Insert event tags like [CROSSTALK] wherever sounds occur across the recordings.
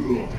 Oh.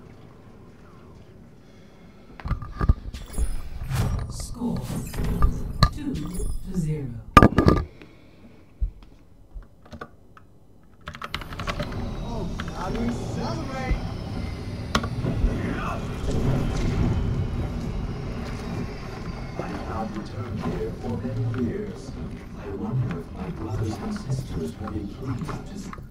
테스트를 저에게 기록을 해주셨습니다.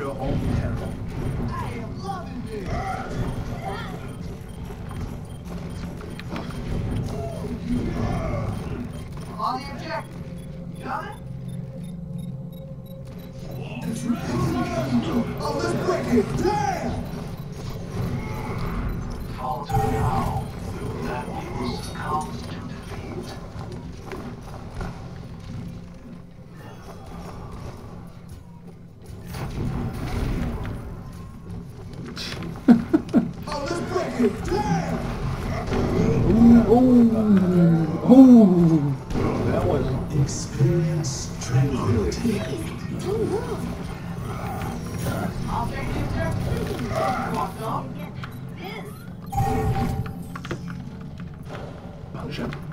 your own peril. I am loving this. On the objective. Got it? Oh, let's break it. Let's break it. Damn! Oh, That was experience tranquility. Function.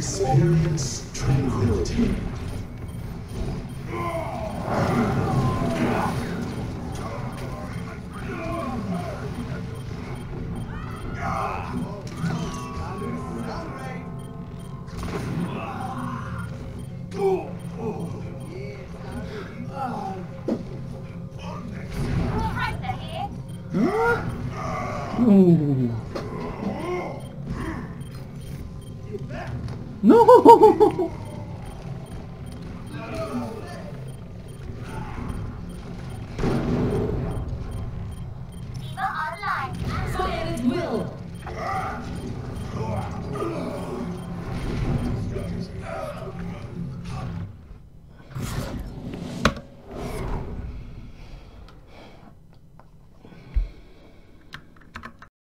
Experience tranquility. Right there. oh. No! [LAUGHS]